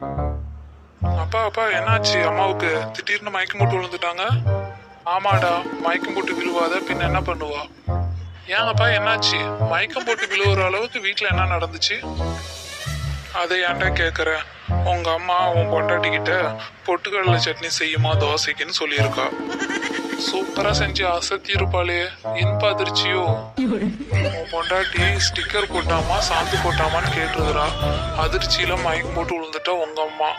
அப்பா அப்பா என்னாச்சு? அம்மாவுக்கு திடீர்னு மயக்கம் போட்டு விழுந்துட்டாங்க. ஆமாடா மயக்கம் போட்டு விழுவாத பின்ன என்ன பண்ணுவா? ஏங்கப்பா என்னாச்சு? மயக்கம் போட்டு விழுவுற அளவுக்கு வீட்ல என்ன நடந்துச்சு? அதை ஏன்டா கேக்குற? உங்க அம்மா உன் பொண்டாட்டிக்கிட்ட பொட்டுக்கடலை சட்னி செய்யுமா தோசைக்குன்னு சொல்லியிருக்கா. சூப்பரா செஞ்சு அசத்தி இருப்பாளே இன்ப அதிர்ச்சியோ பொண்டாட்டி ஸ்டிக்கர் போட்டாமா சாந்து போட்டாமான்னு கேட்டுருதுரா அதிர்ச்சியில மயக்கம் போட்டு விழுந்துட்டா உங்க அம்மா.